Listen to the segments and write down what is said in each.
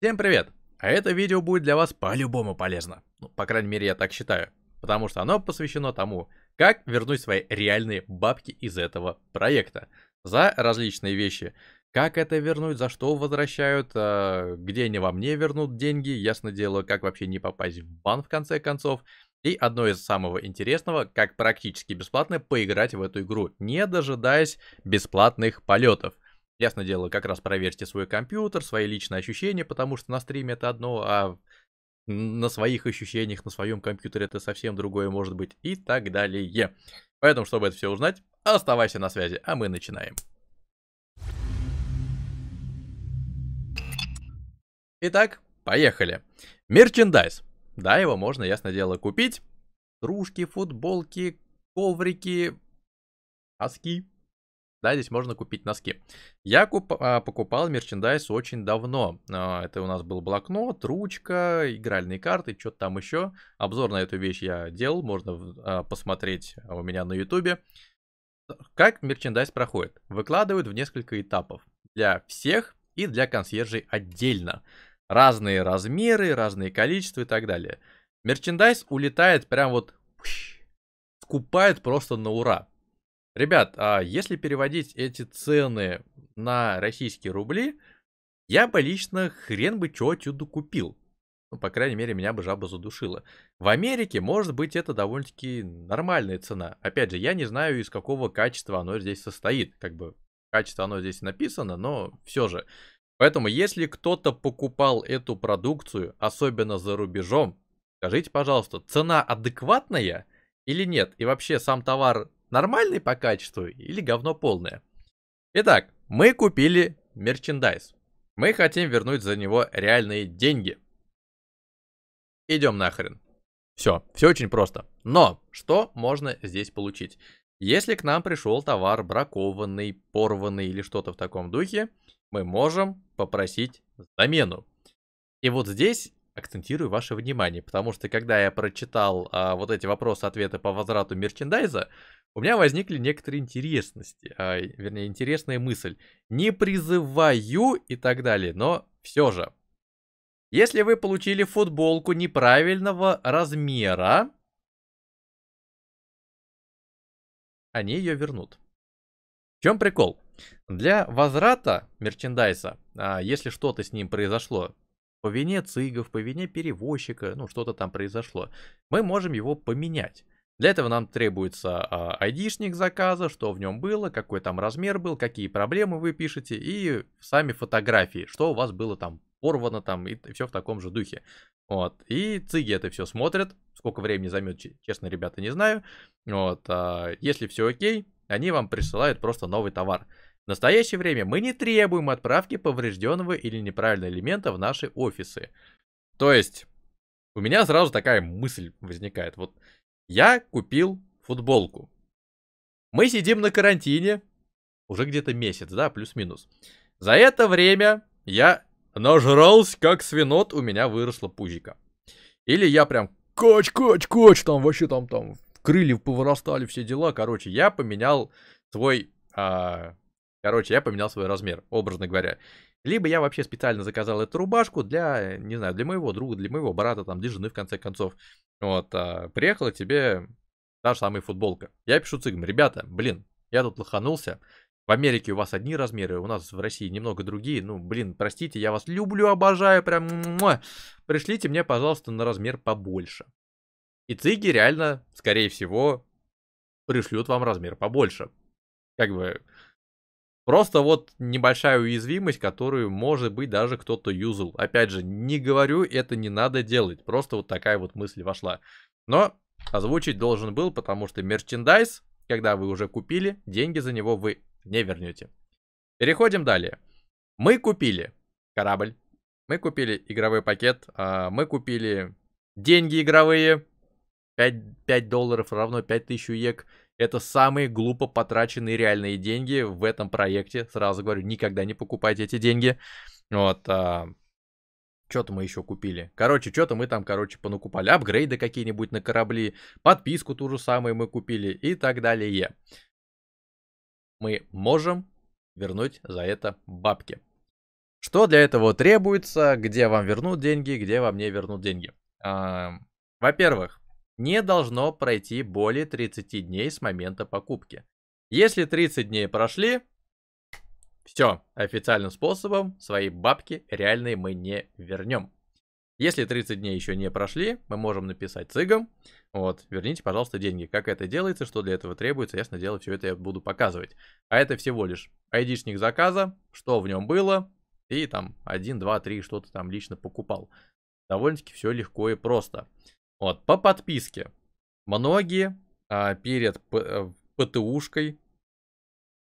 Всем привет! А это видео будет для вас по-любому полезно. Ну, по крайней мере, я так считаю. Потому что оно посвящено тому, как вернуть свои реальные бабки из этого проекта. За различные вещи. Как это вернуть, за что возвращают, э, где они вам не вернут деньги, ясно дело, как вообще не попасть в бан в конце концов. И одно из самого интересного, как практически бесплатно поиграть в эту игру, не дожидаясь бесплатных полетов. Ясно дело, как раз проверьте свой компьютер, свои личные ощущения, потому что на стриме это одно, а на своих ощущениях, на своем компьютере это совсем другое может быть и так далее. Поэтому, чтобы это все узнать, оставайся на связи, а мы начинаем. Итак, поехали. Мерчендайз. Да, его можно, ясно дело, купить. Трушки, футболки, коврики, носки, да, здесь можно купить носки. Я куп, а, покупал мерчендайз очень давно. А, это у нас был блокнот, ручка, игральные карты, что-то там еще. Обзор на эту вещь я делал, можно а, посмотреть у меня на ютубе. Как мерчендайз проходит? Выкладывают в несколько этапов. Для всех и для консьержей отдельно. Разные размеры, разные количества и так далее. Мерчендайз улетает прям вот... Скупает просто на ура. Ребят, а если переводить эти цены на российские рубли, я бы лично хрен бы чё отсюда купил. Ну, по крайней мере, меня бы жаба задушила. В Америке, может быть, это довольно-таки нормальная цена. Опять же, я не знаю, из какого качества оно здесь состоит. Как бы, качество оно здесь написано, но все же. Поэтому, если кто-то покупал эту продукцию, особенно за рубежом, скажите, пожалуйста, цена адекватная или нет? И вообще, сам товар Нормальный по качеству или говно полное? Итак, мы купили мерчендайз. Мы хотим вернуть за него реальные деньги. Идем нахрен. Все, все очень просто. Но, что можно здесь получить? Если к нам пришел товар бракованный, порванный или что-то в таком духе, мы можем попросить замену. И вот здесь акцентирую ваше внимание, потому что когда я прочитал а, вот эти вопросы-ответы по возврату мерчендайза, у меня возникли некоторые интересности, а, вернее, интересная мысль. Не призываю и так далее, но все же. Если вы получили футболку неправильного размера, они ее вернут. В чем прикол? Для возврата мерчендайза, а, если что-то с ним произошло, по вине цигов, по вине перевозчика, ну что-то там произошло, мы можем его поменять. Для этого нам требуется а, айдишник заказа, что в нем было, какой там размер был, какие проблемы вы пишете и сами фотографии, что у вас было там порвано там и все в таком же духе. Вот. И циги это все смотрят. Сколько времени займет, честно, ребята, не знаю. Вот. А, если все окей, они вам присылают просто новый товар. В настоящее время мы не требуем отправки поврежденного или неправильного элемента в наши офисы. То есть, у меня сразу такая мысль возникает. Вот я купил футболку. Мы сидим на карантине уже где-то месяц, да, плюс-минус. За это время я нажрался, как свинот, у меня выросла пузика. Или я прям коч, коч, коч, там вообще там, там крылья повырастали, все дела. Короче, я поменял свой, а, короче, я поменял свой размер, образно говоря. Либо я вообще специально заказал эту рубашку для, не знаю, для моего друга, для моего брата, там, для жены, в конце концов. Вот, а, приехала тебе та же самая футболка. Я пишу цигам, ребята, блин, я тут лоханулся. В Америке у вас одни размеры, у нас в России немного другие. Ну, блин, простите, я вас люблю, обожаю, прям. Пришлите мне, пожалуйста, на размер побольше. И циги реально, скорее всего, пришлют вам размер побольше. Как бы, Просто вот небольшая уязвимость, которую, может быть, даже кто-то юзал. Опять же, не говорю, это не надо делать. Просто вот такая вот мысль вошла. Но озвучить должен был, потому что мерчендайз, когда вы уже купили, деньги за него вы не вернете. Переходим далее. Мы купили корабль, мы купили игровой пакет, а, мы купили деньги игровые, 5, 5 долларов равно 5000 ек. Это самые глупо потраченные реальные деньги в этом проекте. Сразу говорю, никогда не покупайте эти деньги. Вот. А... Что-то мы еще купили. Короче, что-то мы там, короче, понакупали. Апгрейды какие-нибудь на корабли. Подписку ту же самую мы купили и так далее. Мы можем вернуть за это бабки. Что для этого требуется, где вам вернут деньги, где вам не вернут деньги? Во-первых, не должно пройти более 30 дней с момента покупки. Если 30 дней прошли, все, официальным способом свои бабки реальные мы не вернем. Если 30 дней еще не прошли, мы можем написать цыгам, вот, верните, пожалуйста, деньги. Как это делается, что для этого требуется, ясно дело, все это я буду показывать. А это всего лишь айдишник заказа, что в нем было, и там 1, 2, 3 что-то там лично покупал. Довольно-таки все легко и просто. Вот, по подписке. Многие а, перед э, ПТУшкой,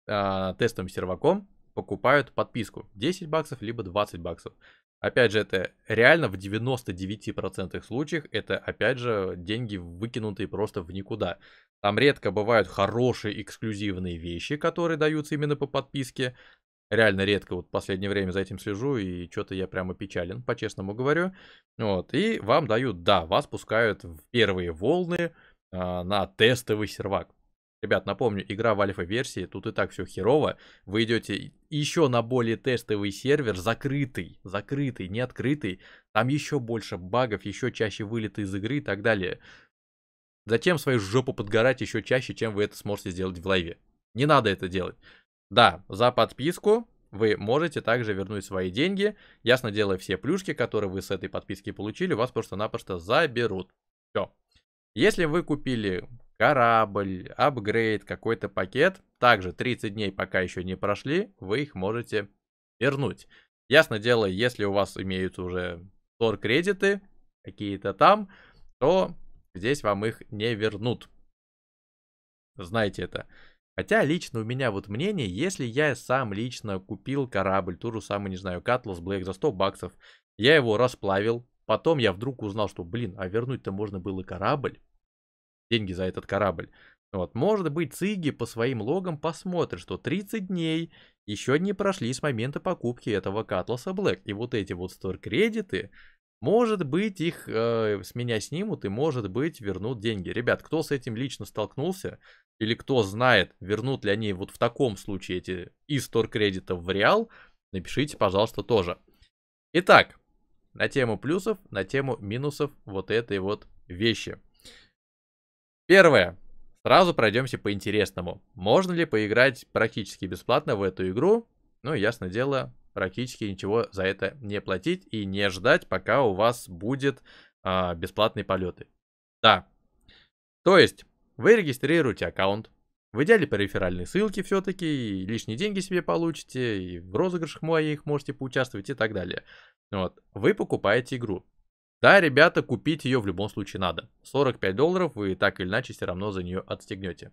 а, тестовым серваком, покупают подписку. 10 баксов, либо 20 баксов. Опять же, это реально в 99% случаях это, опять же, деньги выкинутые просто в никуда. Там редко бывают хорошие эксклюзивные вещи, которые даются именно по подписке. Реально редко, вот в последнее время за этим слежу, и что-то я прямо печален, по-честному говорю. Вот, и вам дают, да, вас пускают в первые волны а, на тестовый сервак. Ребят, напомню, игра в альфа-версии, тут и так все херово. Вы идете еще на более тестовый сервер, закрытый, закрытый, не открытый. Там еще больше багов, еще чаще вылеты из игры и так далее. Затем свою жопу подгорать еще чаще, чем вы это сможете сделать в лайве. Не надо это делать. Да, за подписку вы можете также вернуть свои деньги. Ясно дело, все плюшки, которые вы с этой подписки получили, вас просто-напросто заберут. Все. Если вы купили корабль, апгрейд, какой-то пакет. Также 30 дней пока еще не прошли, вы их можете вернуть. Ясно дело, если у вас имеются уже тор кредиты какие-то там, то здесь вам их не вернут. Знаете это. Хотя лично у меня вот мнение, если я сам лично купил корабль, ту же самую, не знаю, Cutlass Black за 100 баксов, я его расплавил, потом я вдруг узнал, что, блин, а вернуть-то можно было корабль, деньги за этот корабль. Вот, может быть, Циги по своим логам посмотрит, что 30 дней еще не прошли с момента покупки этого Катласа Блэк. И вот эти вот стор-кредиты, может быть, их э, с меня снимут и, может быть, вернут деньги. Ребят, кто с этим лично столкнулся, или кто знает, вернут ли они вот в таком случае эти из стор-кредитов в реал, напишите, пожалуйста, тоже. Итак, на тему плюсов, на тему минусов вот этой вот вещи. Первое. Сразу пройдемся по интересному. Можно ли поиграть практически бесплатно в эту игру? Ну, ясно дело, практически ничего за это не платить и не ждать, пока у вас будет а, бесплатные полеты. Да. То есть, вы регистрируете аккаунт, в идеале по реферальной ссылке все-таки, лишние деньги себе получите, и в розыгрышах моих можете поучаствовать и так далее. Вот. Вы покупаете игру. Да, ребята, купить ее в любом случае надо. 45 долларов вы так или иначе все равно за нее отстегнете.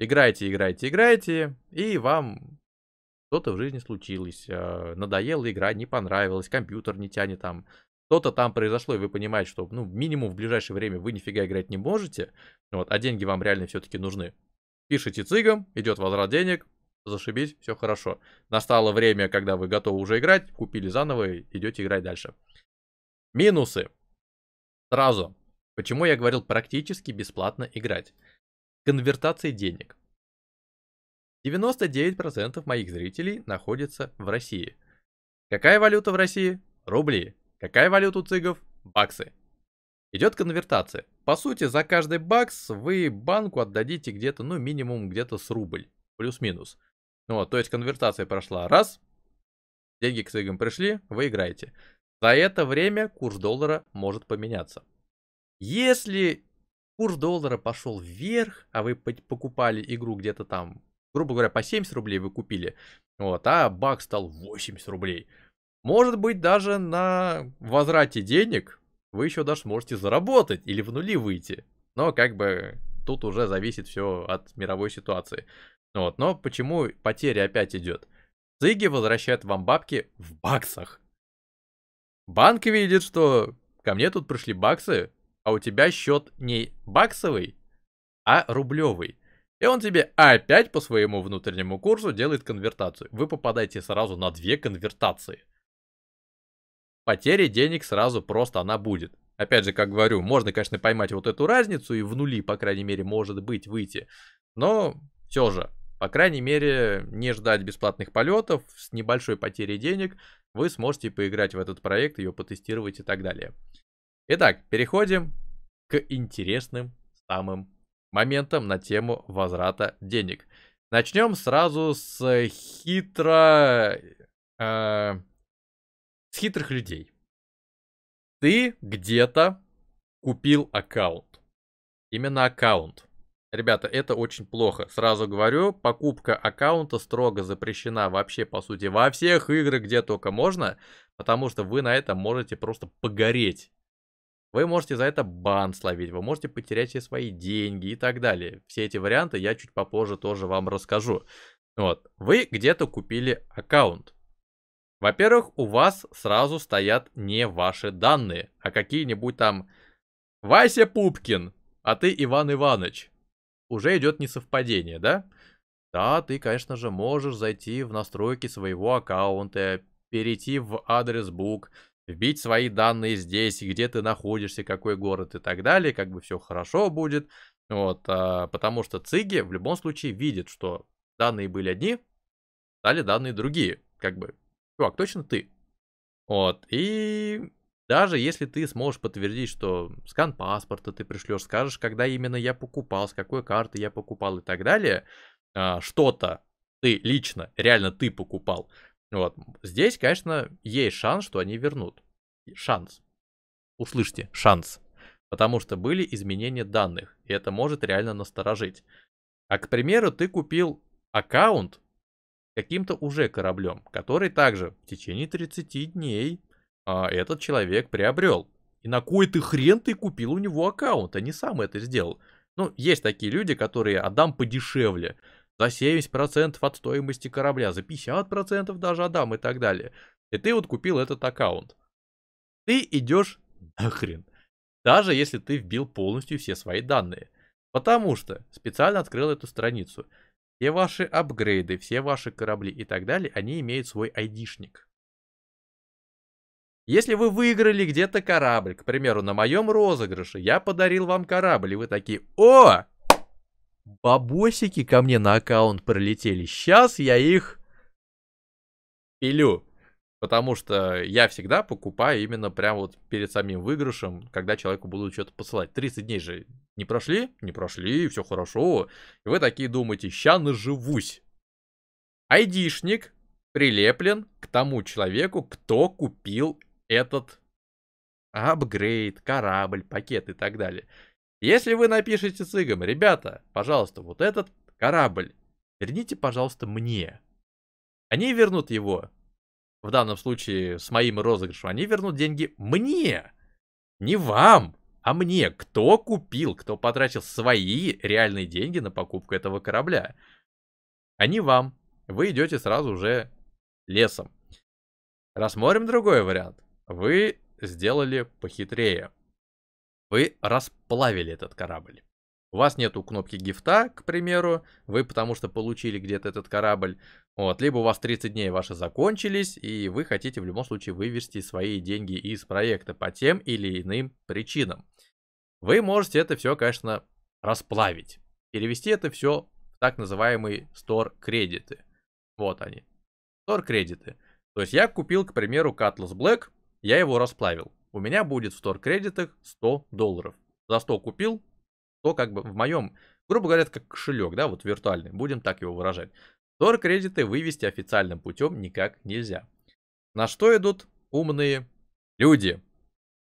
Играете, играете, играете, и вам что-то в жизни случилось. Э, надоела игра, не понравилось, компьютер не тянет там. Что-то там произошло, и вы понимаете, что ну, минимум в ближайшее время вы нифига играть не можете, вот, а деньги вам реально все-таки нужны. Пишите цигам, идет возврат денег, зашибись, все хорошо. Настало время, когда вы готовы уже играть, купили заново, идете играть дальше. Минусы. Сразу. Почему я говорил практически бесплатно играть? Конвертация денег. 99% моих зрителей находятся в России. Какая валюта в России? Рубли. Какая валюта у цигов? Баксы. Идет конвертация. По сути, за каждый бакс вы банку отдадите где-то, ну, минимум где-то с рубль. Плюс-минус. Вот, то есть конвертация прошла раз, деньги к цигам пришли, вы играете. За это время курс доллара может поменяться. Если курс доллара пошел вверх, а вы покупали игру где-то там, грубо говоря, по 70 рублей вы купили, вот, а бак стал 80 рублей, может быть, даже на возврате денег вы еще даже сможете заработать или в нули выйти. Но как бы тут уже зависит все от мировой ситуации. Вот, но почему потеря опять идет? Цыги возвращают вам бабки в баксах. Банк видит, что ко мне тут пришли баксы, а у тебя счет не баксовый, а рублевый. И он тебе опять по своему внутреннему курсу делает конвертацию. Вы попадаете сразу на две конвертации. Потеря денег сразу просто она будет. Опять же, как говорю, можно, конечно, поймать вот эту разницу и в нули, по крайней мере, может быть, выйти. Но все же, По крайней мере, не ждать бесплатных полетов с небольшой потерей денег, вы сможете поиграть в этот проект, ее потестировать и так далее. Итак, переходим к интересным самым моментам на тему возврата денег. Начнем сразу с хитро... Э, с хитрых людей. Ты где-то купил аккаунт. Именно аккаунт. Ребята, это очень плохо. Сразу говорю, покупка аккаунта строго запрещена вообще, по сути, во всех играх, где только можно, потому что вы на этом можете просто погореть. Вы можете за это бан словить, вы можете потерять все свои деньги и так далее. Все эти варианты я чуть попозже тоже вам расскажу. Вот, вы где-то купили аккаунт. Во-первых, у вас сразу стоят не ваши данные, а какие-нибудь там Вася Пупкин, а ты Иван Иванович уже идет несовпадение, да? Да, ты, конечно же, можешь зайти в настройки своего аккаунта, перейти в адрес бук, вбить свои данные здесь, где ты находишься, какой город и так далее, как бы все хорошо будет. Вот, а, потому что ЦИГи в любом случае видят, что данные были одни, стали данные другие. Как бы, чувак, точно ты. Вот, и даже если ты сможешь подтвердить, что скан паспорта ты пришлешь, скажешь, когда именно я покупал, с какой карты я покупал и так далее, а, что-то ты лично, реально ты покупал, вот, здесь, конечно, есть шанс, что они вернут. Шанс. Услышьте, шанс. Потому что были изменения данных, и это может реально насторожить. А, к примеру, ты купил аккаунт каким-то уже кораблем, который также в течение 30 дней а, этот человек приобрел. И на кой ты хрен ты купил у него аккаунт, а не сам это сделал. Ну, есть такие люди, которые отдам подешевле, за 70% от стоимости корабля, за 50% даже отдам и так далее. И ты вот купил этот аккаунт. Ты идешь нахрен. Даже если ты вбил полностью все свои данные. Потому что специально открыл эту страницу. Все ваши апгрейды, все ваши корабли и так далее, они имеют свой айдишник. Если вы выиграли где-то корабль, к примеру, на моем розыгрыше, я подарил вам корабль, и вы такие, о, бабосики ко мне на аккаунт прилетели, сейчас я их пилю. Потому что я всегда покупаю именно прямо вот перед самим выигрышем, когда человеку будут что-то посылать. 30 дней же не прошли? Не прошли, все хорошо. И вы такие думаете, ща наживусь. Айдишник прилеплен к тому человеку, кто купил этот апгрейд, корабль, пакет и так далее. Если вы напишете цыгам, ребята, пожалуйста, вот этот корабль, верните, пожалуйста, мне. Они вернут его, в данном случае с моим розыгрышем, они вернут деньги мне. Не вам, а мне. Кто купил, кто потратил свои реальные деньги на покупку этого корабля. А не вам. Вы идете сразу уже лесом. Рассмотрим другой вариант вы сделали похитрее. Вы расплавили этот корабль. У вас нету кнопки гифта, к примеру, вы потому что получили где-то этот корабль, вот, либо у вас 30 дней ваши закончились, и вы хотите в любом случае вывести свои деньги из проекта по тем или иным причинам. Вы можете это все, конечно, расплавить, перевести это все в так называемые store кредиты. Вот они, store кредиты. То есть я купил, к примеру, Cutlass Black, я его расплавил. У меня будет в стор-кредитах 100 долларов. За 100 купил, то как бы в моем, грубо говоря, как кошелек, да, вот виртуальный, будем так его выражать. Стор-кредиты вывести официальным путем никак нельзя. На что идут умные люди?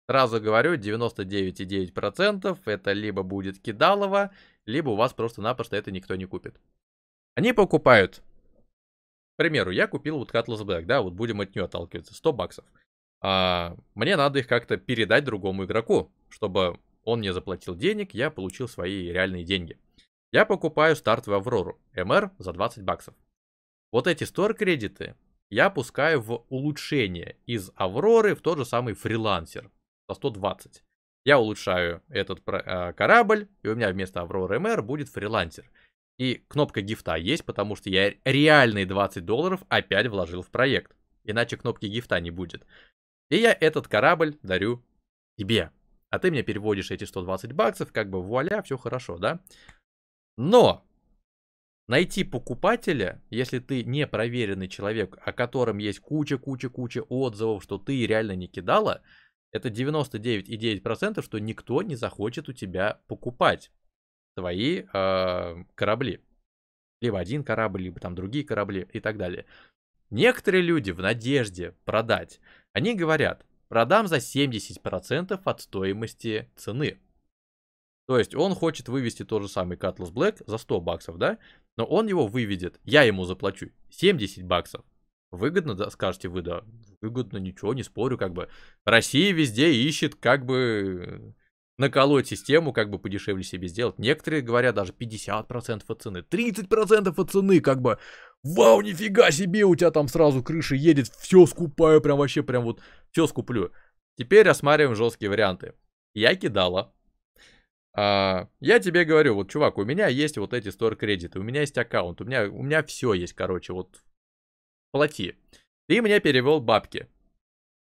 Сразу говорю, 99,9% это либо будет кидалово, либо у вас просто-напросто это никто не купит. Они покупают. К примеру, я купил вот Cutlass Black, да, вот будем от нее отталкиваться, 100 баксов а, мне надо их как-то передать другому игроку, чтобы он мне заплатил денег, я получил свои реальные деньги. Я покупаю стартовую Аврору, МР за 20 баксов. Вот эти стор-кредиты я пускаю в улучшение из Авроры в тот же самый фрилансер за 120. Я улучшаю этот э, корабль, и у меня вместо Авроры МР будет фрилансер. И кнопка гифта есть, потому что я реальные 20 долларов опять вложил в проект. Иначе кнопки гифта не будет. И я этот корабль дарю тебе. А ты мне переводишь эти 120 баксов, как бы вуаля, все хорошо, да? Но найти покупателя, если ты не проверенный человек, о котором есть куча-куча-куча отзывов, что ты реально не кидала, это 99,9%, что никто не захочет у тебя покупать твои э, корабли. Либо один корабль, либо там другие корабли и так далее. Некоторые люди в надежде продать, они говорят, продам за 70% от стоимости цены. То есть он хочет вывести тот же самый Cutlass Black за 100 баксов, да? Но он его выведет, я ему заплачу 70 баксов. Выгодно, да, скажете вы, да, выгодно, ничего, не спорю, как бы. Россия везде ищет, как бы, наколоть систему, как бы подешевле себе сделать. Некоторые говорят даже 50% от цены, 30% от цены, как бы, вау, нифига себе, у тебя там сразу крыша едет, все скупаю, прям вообще, прям вот, все скуплю. Теперь рассматриваем жесткие варианты. Я кидала, а, я тебе говорю, вот, чувак, у меня есть вот эти store кредиты, у меня есть аккаунт, у меня, у меня все есть, короче, вот, плати. Ты мне перевел бабки.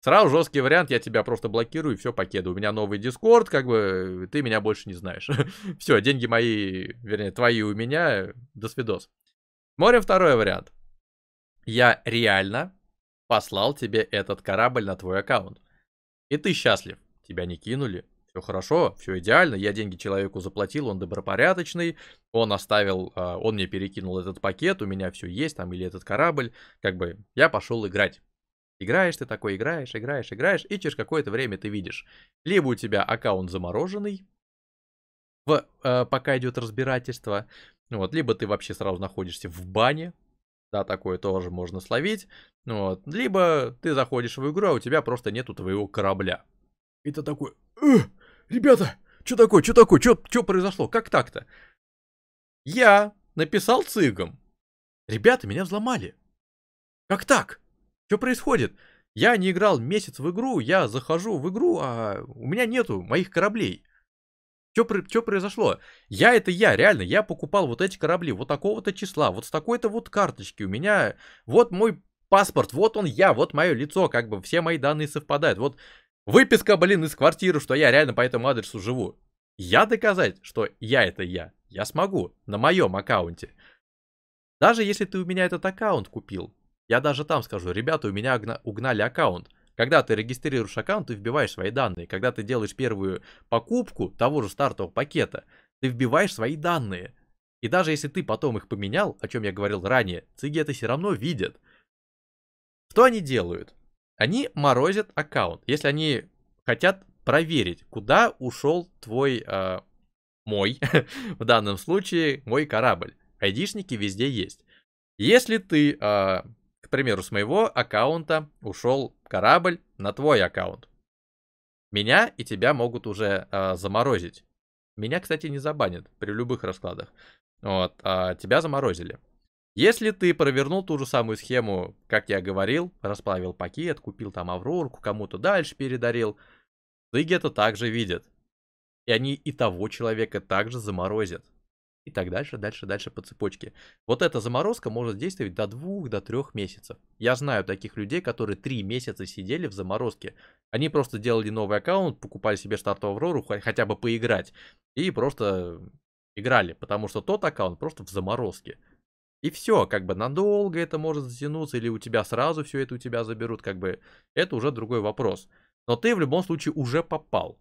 Сразу жесткий вариант, я тебя просто блокирую и все, покеду. У меня новый дискорд, как бы, ты меня больше не знаешь. все, деньги мои, вернее, твои у меня, до свидос. Смотрим второй вариант. Я реально послал тебе этот корабль на твой аккаунт. И ты счастлив. Тебя не кинули, все хорошо, все идеально, я деньги человеку заплатил, он добропорядочный, он оставил, а, он мне перекинул этот пакет, у меня все есть, там, или этот корабль, как бы, я пошел играть. Играешь ты такой, играешь, играешь, играешь, и через какое-то время ты видишь, либо у тебя аккаунт замороженный, в, э, пока идет разбирательство, вот, либо ты вообще сразу находишься в бане, да, такое тоже можно словить, вот, либо ты заходишь в игру, а у тебя просто нету твоего корабля. И ты такой, ребята, что такое, что такое, что произошло, как так-то? Я написал цигам. Ребята меня взломали. Как так? Что происходит? Я не играл месяц в игру, я захожу в игру, а у меня нету моих кораблей. Что, произошло? Я это я, реально, я покупал вот эти корабли, вот такого-то числа, вот с такой-то вот карточки. У меня вот мой паспорт, вот он я, вот мое лицо, как бы все мои данные совпадают. Вот Выписка, блин, из квартиры, что я реально по этому адресу живу. Я доказать, что я это я, я смогу на моем аккаунте. Даже если ты у меня этот аккаунт купил, я даже там скажу, ребята, у меня угнали аккаунт. Когда ты регистрируешь аккаунт, ты вбиваешь свои данные. Когда ты делаешь первую покупку того же стартового пакета, ты вбиваешь свои данные. И даже если ты потом их поменял, о чем я говорил ранее, циги это все равно видят. Что они делают? Они морозят аккаунт. Если они хотят проверить, куда ушел твой, э, мой, в данном случае, мой корабль. Айдишники везде есть. Если ты, э, к примеру, с моего аккаунта ушел корабль на твой аккаунт, меня и тебя могут уже э, заморозить. Меня, кстати, не забанят при любых раскладах. Вот, а тебя заморозили. Если ты провернул ту же самую схему, как я говорил, расплавил пакет, купил там Аврорку, кому-то дальше передарил, Зыги это также видят. И они и того человека также заморозят. И так дальше, дальше, дальше по цепочке. Вот эта заморозка может действовать до двух, до трех месяцев. Я знаю таких людей, которые три месяца сидели в заморозке. Они просто делали новый аккаунт, покупали себе стартовую Аврору, хотя бы поиграть. И просто играли, потому что тот аккаунт просто в заморозке. И все, как бы надолго это может затянуться, или у тебя сразу все это у тебя заберут, как бы это уже другой вопрос. Но ты в любом случае уже попал.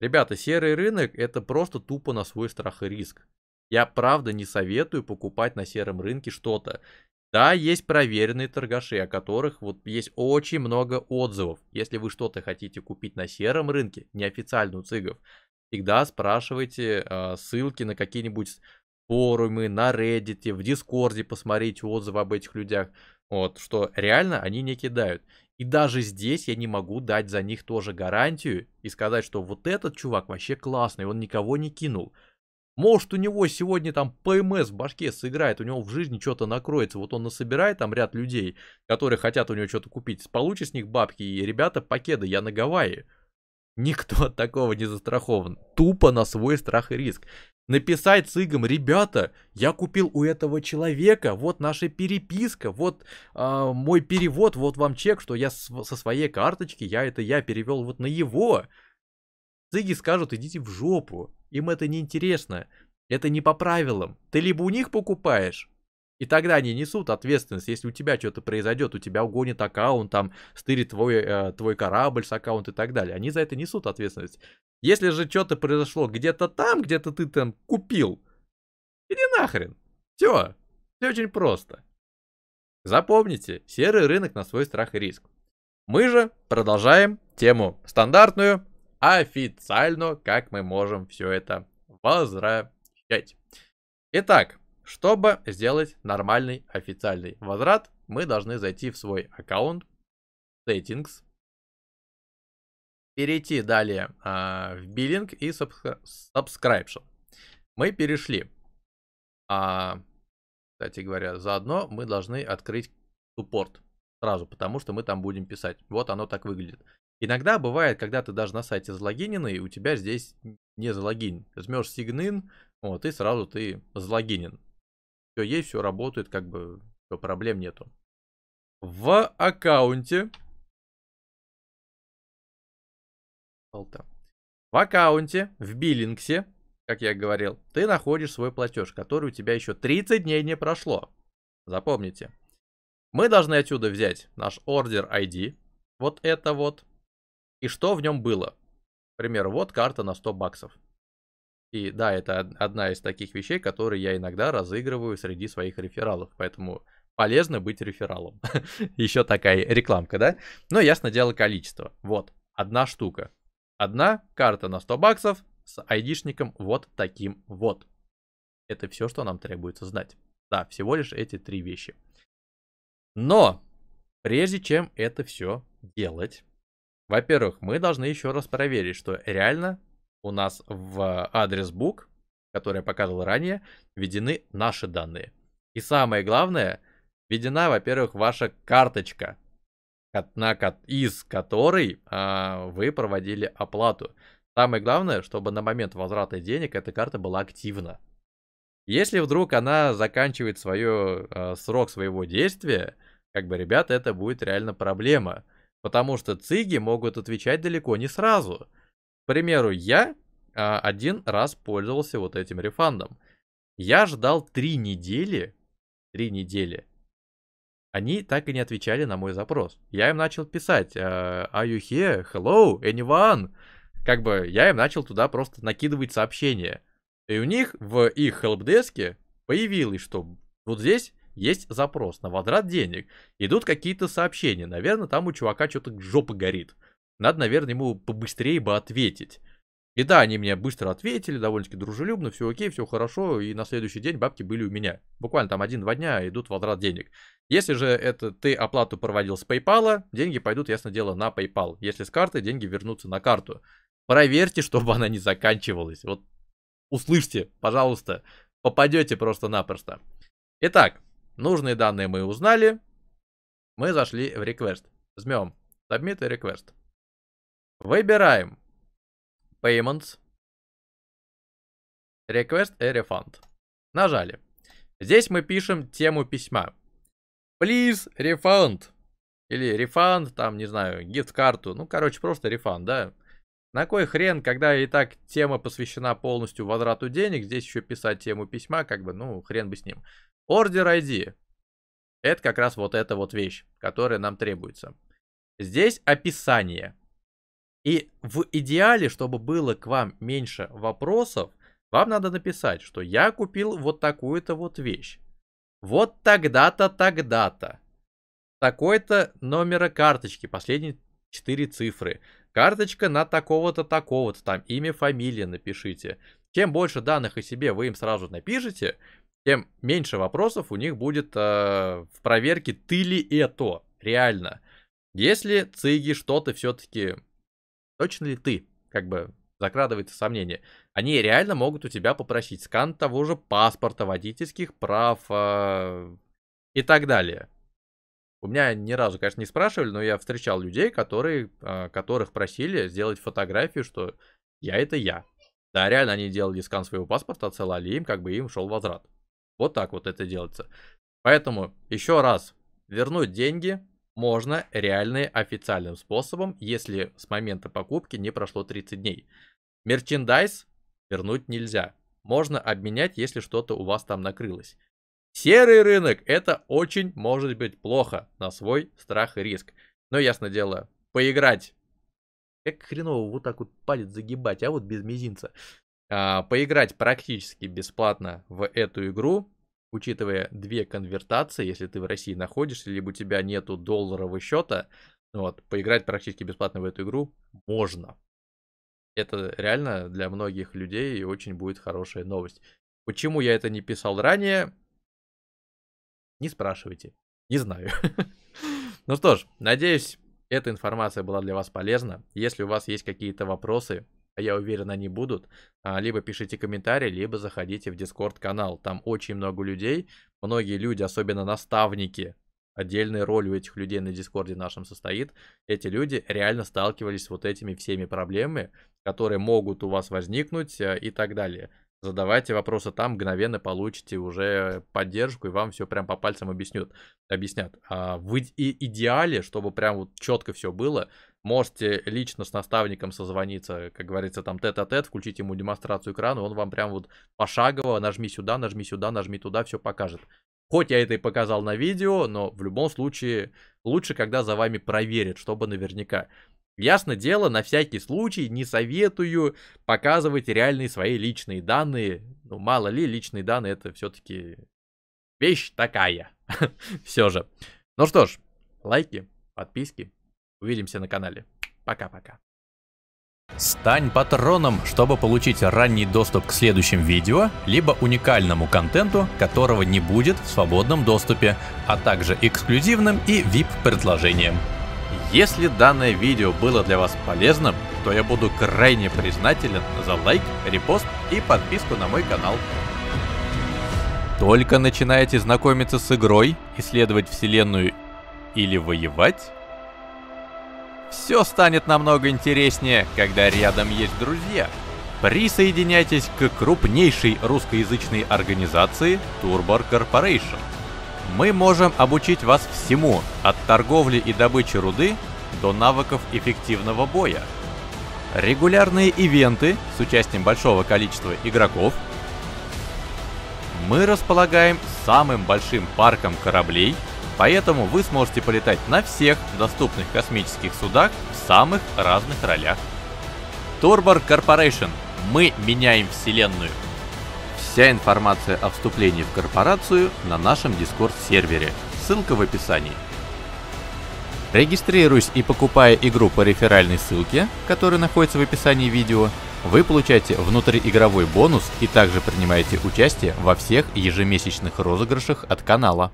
Ребята, серый рынок это просто тупо на свой страх и риск. Я правда не советую покупать на сером рынке что-то. Да, есть проверенные торгаши, о которых вот есть очень много отзывов. Если вы что-то хотите купить на сером рынке, неофициальную цигов, всегда спрашивайте э, ссылки на какие-нибудь форумы, на Reddit, в Дискорде посмотрите отзывы об этих людях. Вот, что реально они не кидают. И даже здесь я не могу дать за них тоже гарантию и сказать, что вот этот чувак вообще классный, он никого не кинул. Может у него сегодня там ПМС в башке сыграет, у него в жизни что-то накроется. Вот он насобирает там ряд людей, которые хотят у него что-то купить, получит с них бабки, и ребята, покеды, я на Гавайи. Никто от такого не застрахован. Тупо на свой страх и риск написать цыгам, ребята, я купил у этого человека, вот наша переписка, вот э, мой перевод, вот вам чек, что я с, со своей карточки, я это я перевел вот на его. Цыги скажут, идите в жопу, им это не интересно. Это не по правилам. Ты либо у них покупаешь, и тогда они несут ответственность, если у тебя что-то произойдет, у тебя угонит аккаунт, там, стырит твой, э, твой корабль с аккаунта и так далее. Они за это несут ответственность. Если же что-то произошло где-то там, где-то ты там купил, иди нахрен. Все. Все очень просто. Запомните, серый рынок на свой страх и риск. Мы же продолжаем тему стандартную, официально, как мы можем все это возвращать. Итак, чтобы сделать нормальный официальный возврат, мы должны зайти в свой аккаунт, Settings, перейти далее а, в Billing и Subscription. Мы перешли. А, кстати говоря, заодно мы должны открыть суппорт сразу, потому что мы там будем писать. Вот оно так выглядит. Иногда бывает, когда ты даже на сайте залогиненный, у тебя здесь не залогин. Жмешь сигнин, вот, и сразу ты залогинен. Все есть, все работает, как бы, все, проблем нету. В аккаунте. В аккаунте, в биллингсе, как я говорил, ты находишь свой платеж, который у тебя еще 30 дней не прошло. Запомните. Мы должны отсюда взять наш ордер ID, вот это вот, и что в нем было. Например, вот карта на 100 баксов. И да, это одна из таких вещей, которые я иногда разыгрываю среди своих рефералов. Поэтому полезно быть рефералом. Еще такая рекламка, да? Но ясно дело количество. Вот, одна штука. Одна карта на 100 баксов с айдишником вот таким вот. Это все, что нам требуется знать. Да, всего лишь эти три вещи. Но, прежде чем это все делать, во-первых, мы должны еще раз проверить, что реально у нас в адрес book, который я показывал ранее, введены наши данные. И самое главное, введена, во-первых, ваша карточка, на, из которой а, вы проводили оплату. Самое главное, чтобы на момент возврата денег эта карта была активна. Если вдруг она заканчивает свое, э, срок своего действия, как бы, ребята, это будет реально проблема. Потому что циги могут отвечать далеко не сразу. К примеру, я а, один раз пользовался вот этим рефандом. Я ждал три недели, три недели. Они так и не отвечали на мой запрос. Я им начал писать, uh, are you here? Hello? Anyone? Как бы я им начал туда просто накидывать сообщения. И у них в их хелпдеске появилось, что вот здесь есть запрос на возврат денег. Идут какие-то сообщения. Наверное, там у чувака что-то жопа горит. Надо, наверное, ему побыстрее бы ответить. И да, они мне быстро ответили, довольно-таки дружелюбно, все окей, все хорошо, и на следующий день бабки были у меня. Буквально там один-два дня идут возврат денег. Если же это ты оплату проводил с PayPal, деньги пойдут, ясно дело, на PayPal. Если с карты, деньги вернутся на карту. Проверьте, чтобы она не заканчивалась. Вот услышьте, пожалуйста, попадете просто-напросто. Итак, нужные данные мы узнали. Мы зашли в Request. Жмем Submit и Request. Выбираем Payments. Request a refund. Нажали. Здесь мы пишем тему письма. Please refund. Или refund, там, не знаю, gift-карту. Ну, короче, просто refund, да. На кой хрен, когда и так тема посвящена полностью возврату денег, здесь еще писать тему письма, как бы, ну, хрен бы с ним. Order ID. Это как раз вот эта вот вещь, которая нам требуется. Здесь описание. И в идеале, чтобы было к вам меньше вопросов, вам надо написать, что я купил вот такую-то вот вещь. Вот тогда-то, тогда-то. Такой-то номера карточки, последние четыре цифры. Карточка на такого-то, такого-то, там имя, фамилия напишите. Чем больше данных о себе вы им сразу напишите, тем меньше вопросов у них будет э, в проверке ты ли это, реально. Если циги что-то все-таки точно ли ты, как бы закрадывается сомнение, они реально могут у тебя попросить скан того же паспорта, водительских прав э, и так далее. У меня ни разу, конечно, не спрашивали, но я встречал людей, которые, э, которых просили сделать фотографию, что я это я. Да, реально они делали скан своего паспорта, отсылали им, как бы им шел возврат. Вот так вот это делается. Поэтому еще раз, вернуть деньги можно реально официальным способом, если с момента покупки не прошло 30 дней. Мерчендайз вернуть нельзя. можно обменять, если что-то у вас там накрылось. Серый рынок это очень может быть плохо на свой страх и риск. Но ясно дело, поиграть. Как хреново вот так вот палец загибать, а вот без мизинца. А, поиграть практически бесплатно в эту игру, учитывая две конвертации, если ты в России находишься, либо у тебя нету долларового счета, вот, поиграть практически бесплатно в эту игру можно. Это реально для многих людей очень будет хорошая новость. Почему я это не писал ранее? Не спрашивайте. Не знаю. ну что ж, надеюсь, эта информация была для вас полезна. Если у вас есть какие-то вопросы, а я уверен, они будут, а, либо пишите комментарии, либо заходите в Discord канал. Там очень много людей. Многие люди, особенно наставники, отдельная роль у этих людей на Дискорде нашем состоит. Эти люди реально сталкивались с вот этими всеми проблемами, которые могут у вас возникнуть э, и так далее. Задавайте вопросы там, мгновенно получите уже поддержку, и вам все прям по пальцам объяснят. объяснят. А в идеале, чтобы прям вот четко все было, можете лично с наставником созвониться, как говорится, там тет-а-тет, включить ему демонстрацию экрана, он вам прям вот пошагово нажми сюда, нажми сюда, нажми туда, все покажет. Хоть я это и показал на видео, но в любом случае лучше, когда за вами проверят, чтобы наверняка. Ясно дело, на всякий случай не советую показывать реальные свои личные данные. Ну, мало ли, личные данные это все-таки вещь такая. Все же. Ну что ж, лайки, подписки. Увидимся на канале. Пока-пока. Стань патроном, чтобы получить ранний доступ к следующим видео, либо уникальному контенту, которого не будет в свободном доступе, а также эксклюзивным и VIP-предложениям. Если данное видео было для вас полезным, то я буду крайне признателен за лайк, репост и подписку на мой канал. Только начинаете знакомиться с игрой, исследовать вселенную или воевать? Все станет намного интереснее, когда рядом есть друзья. Присоединяйтесь к крупнейшей русскоязычной организации Turbo Corporation. Мы можем обучить вас всему, от торговли и добычи руды до навыков эффективного боя. Регулярные ивенты с участием большого количества игроков. Мы располагаем самым большим парком кораблей – Поэтому вы сможете полетать на всех доступных космических судах в самых разных ролях. Turbo Corporation. Мы меняем Вселенную. Вся информация о вступлении в корпорацию на нашем Discord-сервере. Ссылка в описании. Регистрируясь и покупая игру по реферальной ссылке, которая находится в описании видео, вы получаете внутриигровой бонус и также принимаете участие во всех ежемесячных розыгрышах от канала.